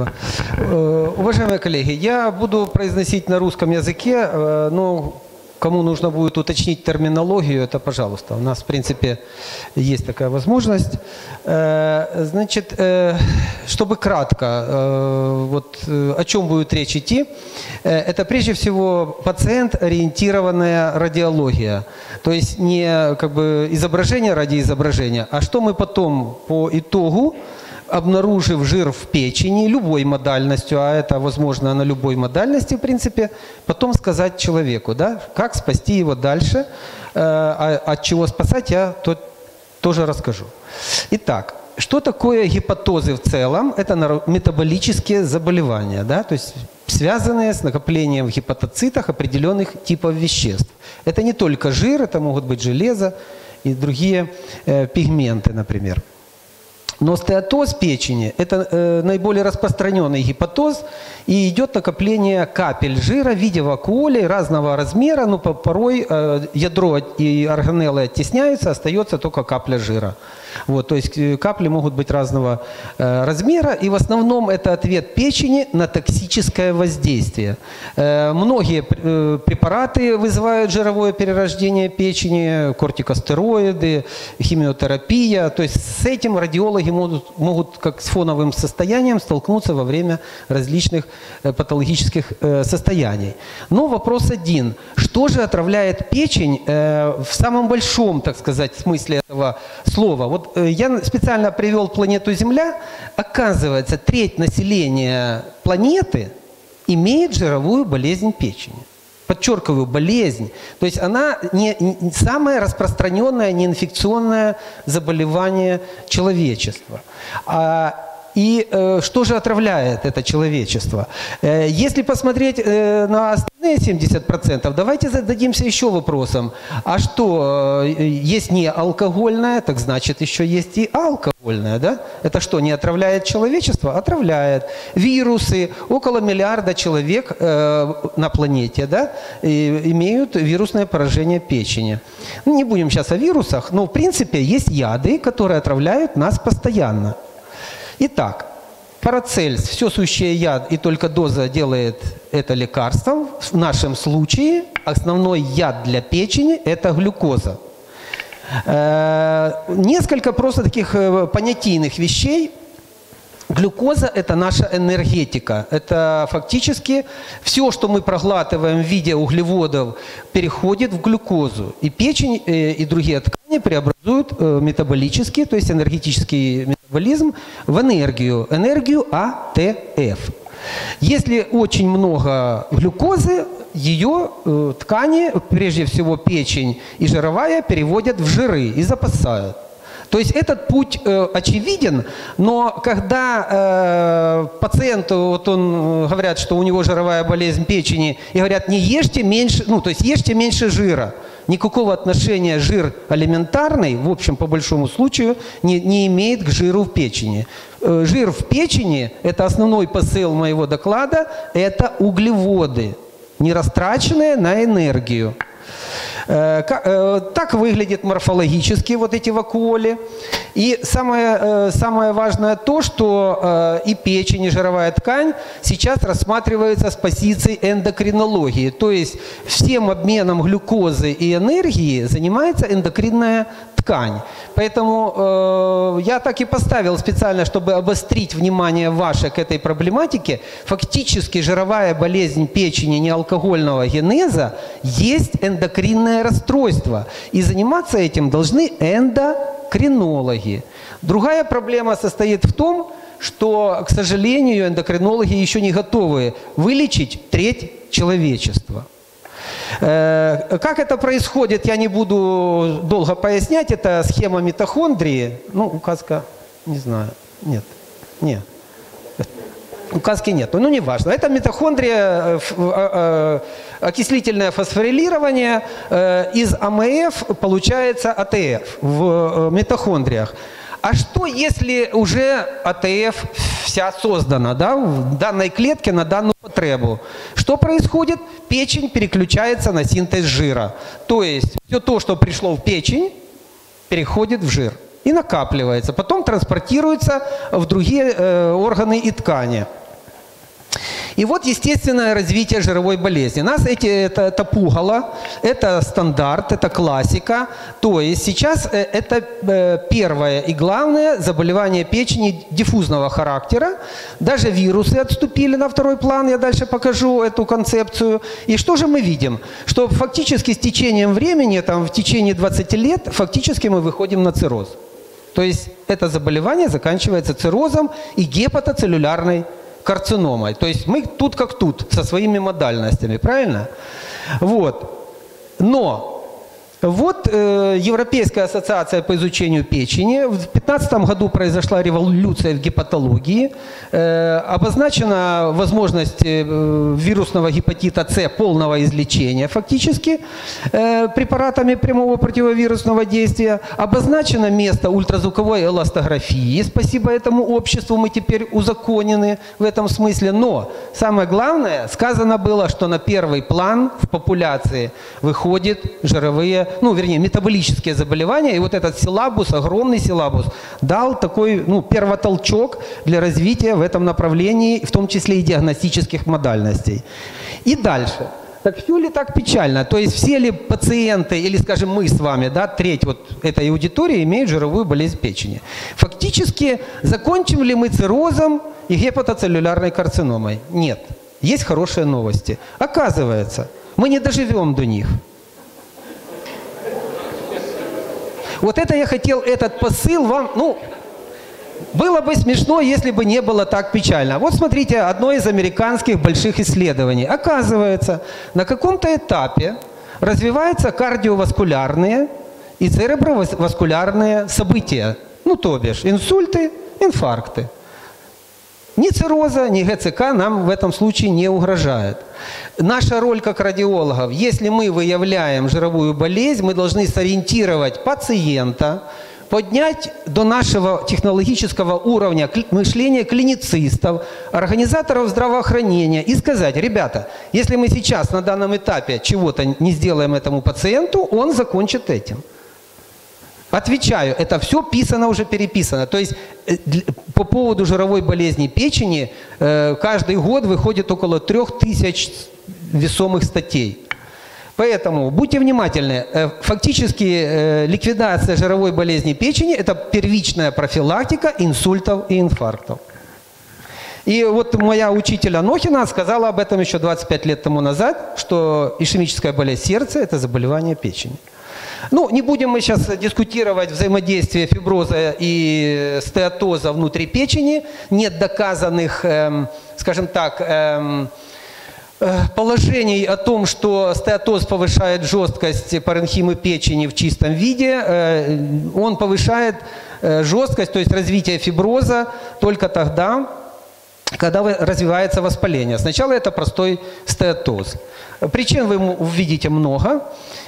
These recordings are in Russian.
Спасибо. Уважаемые коллеги, я буду произносить на русском языке, э, но кому нужно будет уточнить терминологию, это пожалуйста. У нас, в принципе, есть такая возможность. Э, Значит, э, чтобы кратко, вот о чем будет речь идти, это прежде всего пациент-ориентированная радиология. То есть не как бы изображение ради изображения, а что мы потом по итогу обнаружив жир в печени любой модальностью, а это возможно на любой модальности, в принципе, потом сказать человеку, да, как спасти его дальше, э, а от чего спасать, я то- тоже расскажу. Итак, что такое гепатозы в целом? Это метаболические заболевания, да, то есть связанные с накоплением в гепатоцитах определенных типов веществ. Это не только жир, это могут быть железо и другие э, пигменты, например. Но стеатоз печени – это э, наиболее распространенный гепатоз, и идет накопление капель жира в виде вакуолей разного размера, но по- порой э, ядро и органеллы оттесняются, остается только капля жира. Вот, то есть э, капли могут быть разного э, размера, и в основном это ответ печени на токсическое воздействие. Э, многие э, препараты вызывают жировое перерождение печени, кортикостероиды, химиотерапия. То есть с этим радиологи могут, могут как с фоновым состоянием столкнуться во время различных э, патологических э, состояний. Но вопрос один. Что же отравляет печень э, в самом большом, так сказать, смысле этого слова? Вот э, я специально привел планету Земля. Оказывается, треть населения планеты имеет жировую болезнь печени. Подчеркиваю, болезнь. То есть она не, не- самое распространенное неинфекционное заболевание человечества. А, и э, что же отравляет это человечество? Э, если посмотреть э, на остальные 70%, давайте зададимся еще вопросом. А что, э, есть не алкогольное, так значит еще есть и алкогольное, да? Это что, не отравляет человечество? Отравляет. Вирусы, около миллиарда человек э, на планете, да, и имеют вирусное поражение печени. Ну, Не будем сейчас о вирусах, но в принципе есть яды, которые отравляют нас постоянно. Итак, Парацельс, все сущее яд, и только доза делает это лекарством. В нашем случае основной яд для печени – это глюкоза. Э, Несколько просто таких э, понятийных вещей. Глюкоза – это наша энергетика. Это фактически все, что мы проглатываем в виде углеводов, переходит в глюкозу. И печень э, и другие ткани преобразуют метаболический, то есть энергетический метаболизм, в энергию. Энергию АТФ. Если очень много глюкозы, ее э, ткани, прежде всего печень и жировая, переводят в жиры и запасают. То есть этот путь э, очевиден, но когда э, пациенту, вот он, э, говорят, что у него жировая болезнь печени, и говорят, не ешьте меньше, ну, то есть ешьте меньше жира. Никакого отношения жир алиментарный, в общем, по большому случаю, не, не имеет к жиру в печени. Э, жир в печени, это основной посыл моего доклада, это углеводы, не растраченные на энергию. Э, э, Так выглядят морфологически вот эти вакуоли. И самое, э, самое важное то, что и печень, и жировая ткань сейчас рассматриваются с позиции эндокринологии. То есть всем обменом глюкозы и энергии занимается эндокринная ткань. Поэтому э, я так и поставил специально, чтобы обострить внимание ваше к этой проблематике. Фактически жировая болезнь печени неалкогольного генеза есть эндокринное расстройство. И заниматься этим должны эндокринологи. Другая проблема состоит в том, что, к сожалению, эндокринологи еще не готовы вылечить треть человечества. Э, Как это происходит, я не буду долго пояснять. Это схема митохондрии. Ну, указка, не знаю. Нет, нет. Указки нет, ну не важно. Это митохондрия, э, э, окислительное фосфорилирование. Из АМФ получается АТФ в митохондриях. А что, если уже АТФ вся создана да, в данной клетке на данную потребу? Что происходит? Печень переключается на синтез жира. То есть все то, что пришло в печень, переходит в жир и накапливается. Потом транспортируется в другие э, органы и ткани. И вот естественное развитие жировой болезни. Нас эти, это, это пугало, это стандарт, это классика. То есть сейчас э, это э, первое и главное заболевание печени диффузного характера. Даже вирусы отступили на второй план, я дальше покажу эту концепцию. И что же мы видим? Что фактически с течением времени, там, в течение 20 лет, фактически мы выходим на цирроз. То есть это заболевание заканчивается циррозом и гепатоцеллюлярной карциномой. То есть мы тут как тут, со своими модальностями, правильно? Вот. Но вот э, Европейская ассоциация по изучению печени. В 2015 году произошла революция в гепатологии. Э, обозначена возможность э, вирусного гепатита С полного излечения фактически э, препаратами прямого противовирусного действия. Обозначено место ультразвуковой эластографии. Спасибо этому обществу мы теперь узаконены в этом смысле. Но самое главное, сказано было, что на первый план в популяции выходят жировые ну, вернее, метаболические заболевания. И вот этот силабус, огромный силабус, дал такой, ну, первотолчок для развития в этом направлении, в том числе и диагностических модальностей. И дальше. Так все ли так печально? То есть все ли пациенты, или, скажем, мы с вами, да, треть вот этой аудитории имеют жировую болезнь печени? Фактически, закончим ли мы циррозом и гепатоцеллюлярной карциномой? Нет. Есть хорошие новости. Оказывается, мы не доживем до них. Вот это я хотел, этот посыл вам, ну, было бы смешно, если бы не было так печально. Вот смотрите, одно из американских больших исследований. Оказывается, на каком-то этапе развиваются кардиоваскулярные и цереброваскулярные события. Ну, то бишь, инсульты, инфаркты. Ни цирроза, ни ГЦК нам в этом случае не угрожает. Наша роль как радиологов, если мы выявляем жировую болезнь, мы должны сориентировать пациента, поднять до нашего технологического уровня мышления клиницистов, организаторов здравоохранения и сказать, ребята, если мы сейчас на данном этапе чего-то не сделаем этому пациенту, он закончит этим. Отвечаю, это все писано уже переписано. То есть э, по поводу жировой болезни печени э, каждый год выходит около трех тысяч весомых статей. Поэтому будьте внимательны. Э, фактически ликвидация жировой болезни печени – это первичная профилактика инсультов и инфарктов. И вот моя учитель Анохина сказала об этом еще 25 лет тому назад, что ишемическая болезнь сердца – это заболевание печени. Ну, не будем мы сейчас дискутировать взаимодействие фиброза и стеатоза внутри печени. Нет доказанных, эм, скажем так, эм, э, положений о том, что стеатоз повышает жесткость паренхимы печени в чистом виде. Э, он повышает э, жесткость, то есть развитие фиброза только тогда, когда развивается воспаление. Сначала это простой стеатоз. Причин вы увидите много.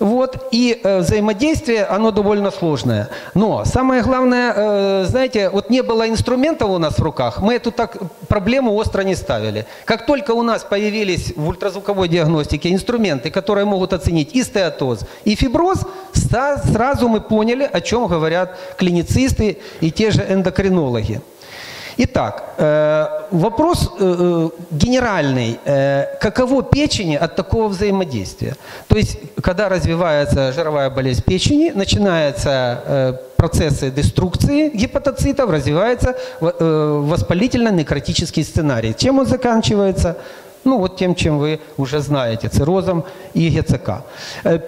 Вот, и э, взаимодействие, оно довольно сложное. Но самое главное, э, знаете, вот не было инструментов у нас в руках, мы эту так, проблему остро не ставили. Как только у нас появились в ультразвуковой диагностике инструменты, которые могут оценить и стеатоз, и фиброз, сразу мы поняли, о чем говорят клиницисты и те же эндокринологи. Итак, э, вопрос э, э, генеральный. Каково печени от такого взаимодействия? То есть, когда развивается жировая болезнь печени, начинаются процессы деструкции гепатоцитов, развивается воспалительно-некротический сценарий. Чем он заканчивается? Ну, вот тем, чем вы уже знаете, циррозом и ГЦК.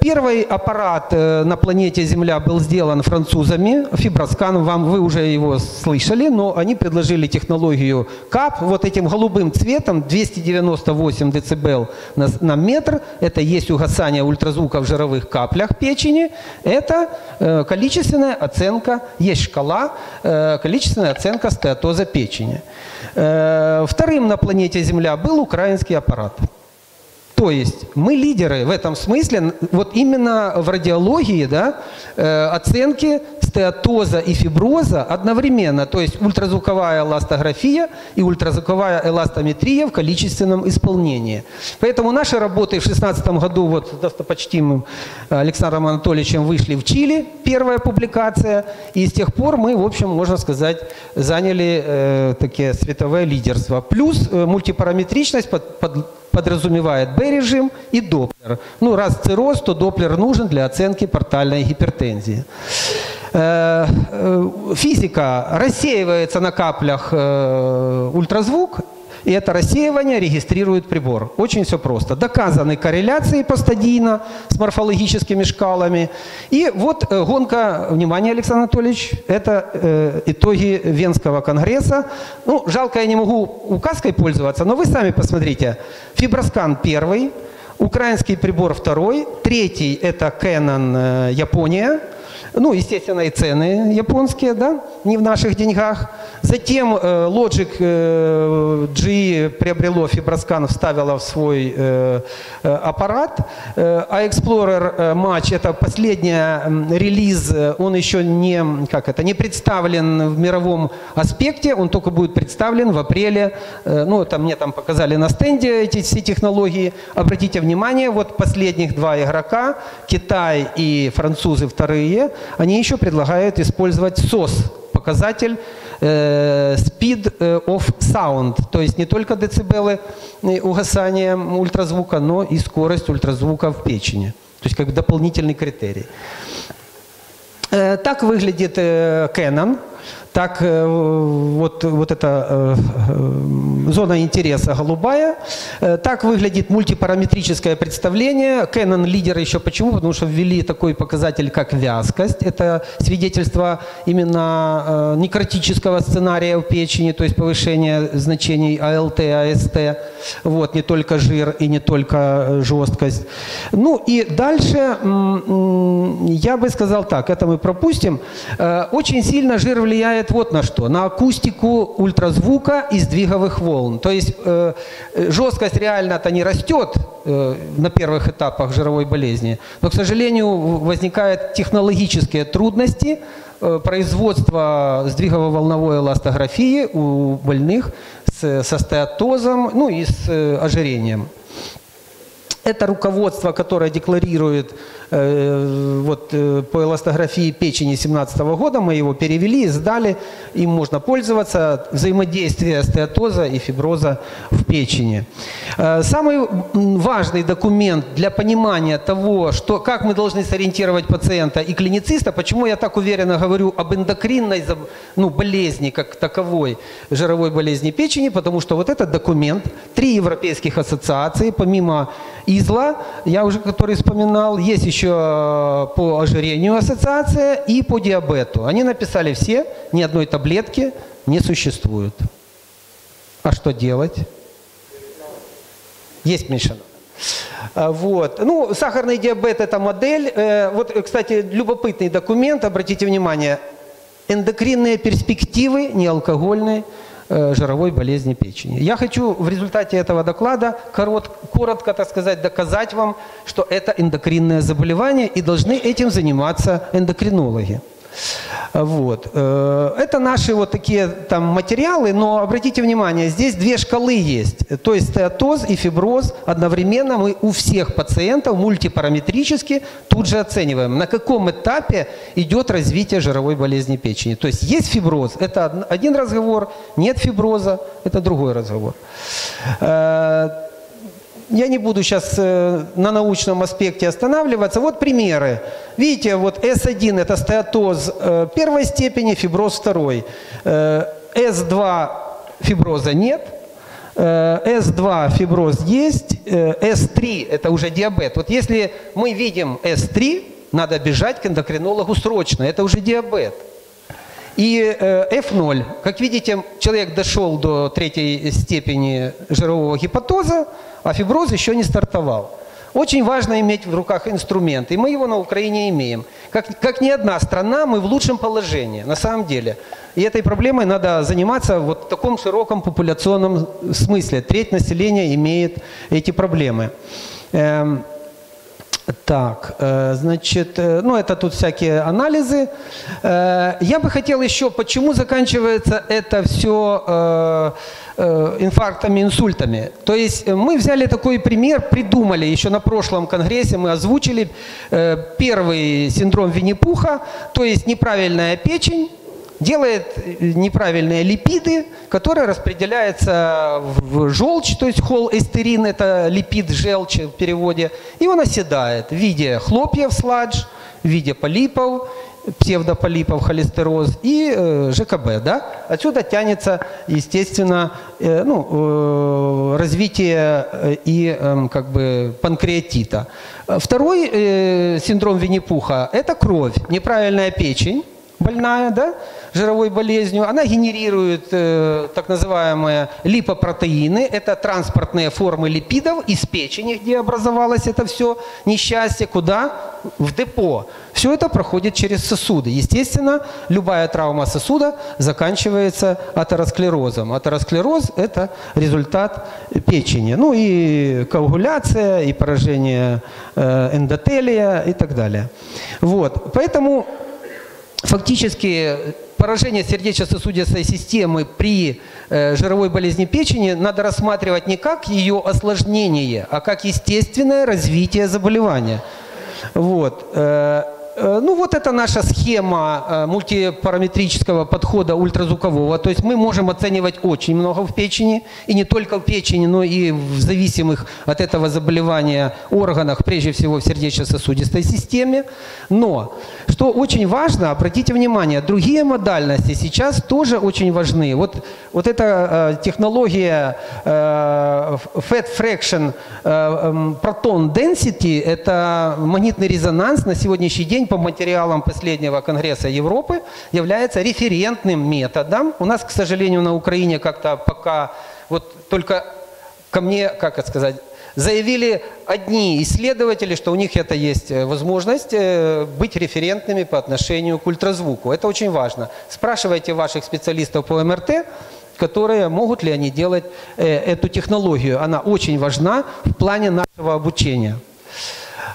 Первый аппарат на планете Земля был сделан французами, фиброскан, вам, вы уже его слышали, но они предложили технологию КАП, вот этим голубым цветом, 298 дБ на, на метр, это есть угасание ультразвука в жировых каплях печени, это э, количественная оценка, есть шкала, э, количественная оценка стеатоза печени. Э, вторым на планете Земля был украинский аппарат. То есть мы лидеры в этом смысле, вот именно в радиологии, да, э, оценки стеатоза и фиброза одновременно, то есть ультразвуковая эластография и ультразвуковая эластометрия в количественном исполнении. Поэтому наши работы в 2016 году, вот с достопочтимым Александром Анатольевичем вышли в Чили, первая публикация, и с тех пор мы, в общем, можно сказать, заняли э, такие световое лидерство. Плюс э, мультипараметричность под, под подразумевает B-режим и Доплер. Ну, раз цирроз, то Доплер нужен для оценки портальной гипертензии. Э, э, физика. Рассеивается на каплях э, ультразвук, и это рассеивание регистрирует прибор. Очень все просто. Доказаны корреляции постадийно с морфологическими шкалами. И вот э, гонка, внимание, Александр Анатольевич, это э, итоги Венского конгресса. Ну, жалко, я не могу указкой пользоваться, но вы сами посмотрите. Фиброскан первый, украинский прибор второй, третий это Canon э, Япония, ну, естественно, и цены японские, да, не в наших деньгах. Затем э, Logic э, G приобрело Фиброскан, вставило в свой э, э, аппарат. Э, а Explorer э, Match это последний релиз, он еще не, как это, не представлен в мировом аспекте, он только будет представлен в апреле. Ну, это мне там показали на стенде эти все технологии. Обратите внимание, вот последних два игрока, Китай и французы вторые, они еще предлагают использовать SOS, показатель э, Speed э, of Sound, то есть не только децибелы э, угасания ультразвука, но и скорость ультразвука в печени. То есть как дополнительный критерий. Так выглядит Canon так э, вот, вот эта э, э, зона интереса голубая. Так выглядит мультипараметрическое представление. Canon лидер еще почему? Потому что ввели такой показатель, как вязкость. Это свидетельство именно некротического сценария в печени, то есть повышение значений АЛТ, АСТ. Вот, не только жир и не только жесткость. Ну и дальше я бы сказал так, это мы пропустим. Очень сильно жир влияет влияет вот на что. На акустику ультразвука и сдвиговых волн. То есть э, жесткость реально-то не растет э, на первых этапах жировой болезни, но, к сожалению, возникают технологические трудности э, производства сдвигово-волновой эластографии у больных с, со стеатозом, ну и с э, ожирением. Это руководство, которое декларирует Э, вот, э, по эластографии печени 2017 года, мы его перевели, сдали, им можно пользоваться, взаимодействие стеатоза и фиброза в печени. Э, самый важный документ для понимания того, что, как мы должны сориентировать пациента и клинициста, почему я так уверенно говорю об эндокринной ну, болезни как таковой, жировой болезни печени, потому что вот этот документ, три европейских ассоциации, помимо ИЗЛА, я уже который вспоминал, есть еще э, по ожирению ассоциация и по диабету. Они написали все, ни одной таблетки не существует. А что делать? Есть Миша. А, вот. Ну, сахарный диабет – это модель. Э, вот, кстати, любопытный документ, обратите внимание. Эндокринные перспективы неалкогольной жировой болезни печени. Я хочу в результате этого доклада корот, коротко, так сказать, доказать вам, что это эндокринное заболевание и должны этим заниматься эндокринологи. Вот. Э, это наши вот такие там материалы, но обратите внимание, здесь две шкалы есть. То есть стеатоз и фиброз одновременно мы у всех пациентов мультипараметрически тут же оцениваем, на каком этапе идет развитие жировой болезни печени. То есть есть фиброз, это один разговор, нет фиброза, это другой разговор. Я не буду сейчас э, на научном аспекте останавливаться. Вот примеры. Видите, вот S1 это стеатоз э, первой степени, фиброз второй. S2 э, фиброза нет. S2 фиброз есть. S3 это уже диабет. Вот если мы видим S3, надо бежать к эндокринологу срочно. Это уже диабет. И F0, как видите, человек дошел до третьей степени жирового гепатоза, а фиброз еще не стартовал. Очень важно иметь в руках инструмент, и мы его на Украине имеем. Как, как ни одна страна, мы в лучшем положении, на самом деле. И этой проблемой надо заниматься вот в таком широком популяционном смысле. Треть населения имеет эти проблемы. Эм, так, э, значит, э, ну это тут всякие анализы. Э, я бы хотел еще, почему заканчивается это все инфарктами, инсультами. То есть мы взяли такой пример, придумали еще на прошлом конгрессе, мы озвучили первый синдром Винни-Пуха, то есть неправильная печень, делает неправильные липиды, которые распределяются в желчь, то есть холэстерин, это липид желчи в переводе, и он оседает в виде хлопьев, сладж, в виде полипов, псевдополипов, холестероз и э, ЖКБ. Да? Отсюда тянется, естественно, э, ну, э, развитие э, и э, как бы панкреатита. Второй э, синдром Винни-Пуха – это кровь, неправильная печень больная, да? жировой болезнью, она генерирует э, так называемые липопротеины, это транспортные формы липидов из печени, где образовалось это все несчастье, куда? В депо. Все это проходит через сосуды. Естественно, любая травма сосуда заканчивается атеросклерозом. Атеросклероз – это результат печени. Ну и коагуляция, и поражение э, эндотелия и так далее. Вот. Поэтому фактически поражение сердечно-сосудистой системы при э, жировой болезни печени надо рассматривать не как ее осложнение, а как естественное развитие заболевания. Вот. Э, ну вот это наша схема э, мультипараметрического подхода ультразвукового. То есть мы можем оценивать очень много в печени, и не только в печени, но и в зависимых от этого заболевания органах, прежде всего в сердечно-сосудистой системе. Но, что очень важно, обратите внимание, другие модальности сейчас тоже очень важны. Вот, вот эта э, технология Fat Fraction э, э, Proton Density, это магнитный резонанс на сегодняшний день по материалам последнего Конгресса Европы является референтным методом. У нас, к сожалению, на Украине как-то пока вот только ко мне, как это сказать, заявили одни исследователи, что у них это есть э, возможность э, быть референтными по отношению к ультразвуку. Это очень важно. Спрашивайте ваших специалистов по МРТ, которые могут ли они делать э, эту технологию. Она очень важна в плане нашего обучения.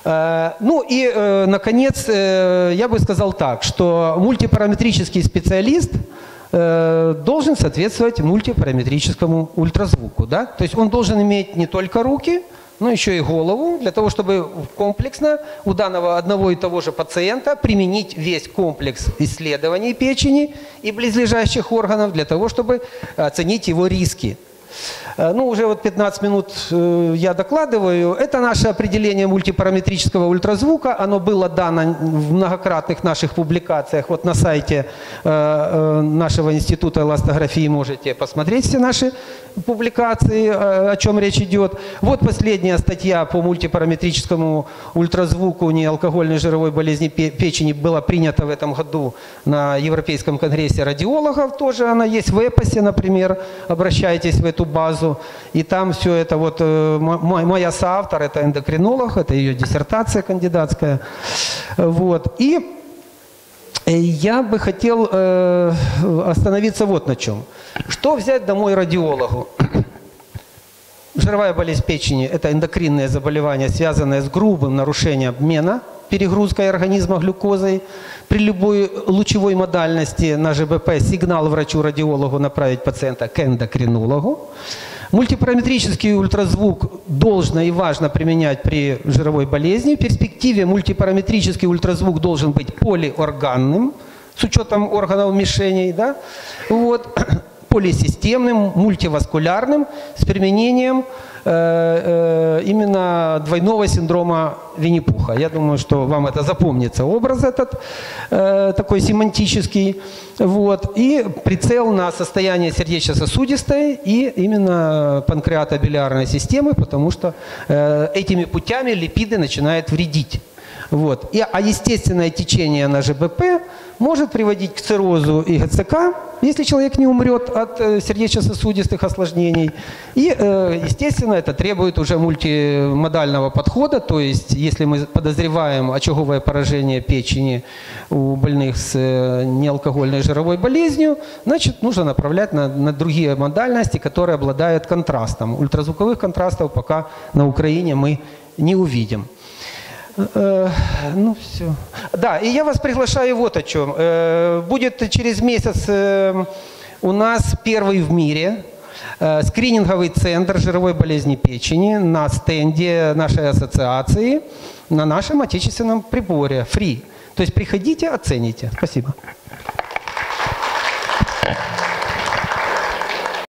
Э, ну и, э, наконец, э, я бы сказал так, что мультипараметрический специалист должен соответствовать мультипараметрическому ультразвуку. Да? То есть он должен иметь не только руки, но еще и голову, для того, чтобы комплексно у данного одного и того же пациента применить весь комплекс исследований печени и близлежащих органов для того, чтобы оценить его риски. Э, ну, уже вот 15 минут э, я докладываю. Это наше определение мультипараметрического ультразвука. Оно было дано в многократных наших публикациях. Вот на сайте э, нашего института эластографии можете посмотреть все наши публикации, о чем речь идет. Вот последняя статья по мультипараметрическому ультразвуку неалкогольной жировой болезни печени была принята в этом году на Европейском конгрессе радиологов. Тоже она есть в ЭПОСе, например. Обращайтесь в эту базу. И там все это вот, э, моя соавтор, это эндокринолог, это ее диссертация кандидатская. Вот. И э, я бы хотел э, остановиться вот на чем. Что взять домой радиологу? Жировая болезнь печени – это эндокринное заболевание, связанное с грубым нарушением обмена, перегрузкой организма глюкозой. При любой лучевой модальности на ЖБП сигнал врачу-радиологу направить пациента к эндокринологу. Мультипараметрический ультразвук должно и важно применять при жировой болезни. В перспективе мультипараметрический ультразвук должен быть полиорганным, с учетом органов мишеней. Да? Вот полисистемным, мультиваскулярным с применением э, э, именно двойного синдрома Винни-Пуха. Я думаю, что вам это запомнится, образ этот э, такой семантический. Вот. И прицел на состояние сердечно-сосудистой и именно панкреатобилиарной системы, потому что э, этими путями липиды начинают вредить Вот. И, а естественное течение на ЖБП может приводить к циррозу и ГЦК, если человек не умрет от э, сердечно-сосудистых осложнений. И, э, естественно, это требует уже мультимодального подхода, то есть если мы подозреваем очаговое поражение печени у больных с э, неалкогольной жировой болезнью, значит, нужно направлять на, на другие модальности, которые обладают контрастом. Ультразвуковых контрастов пока на Украине мы не увидим. Э, Ну, все. Да, и я вас приглашаю вот о чем. Э, Будет через месяц э, у нас первый в мире скрининговый центр жировой болезни печени на стенде нашей ассоциации на нашем отечественном приборе. Free. То есть приходите, оцените. Спасибо.